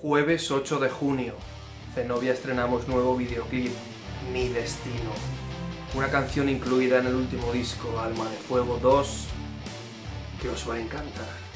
Jueves 8 de junio, Zenobia estrenamos nuevo videoclip, Mi Destino. Una canción incluida en el último disco, Alma de Fuego 2, que os va a encantar.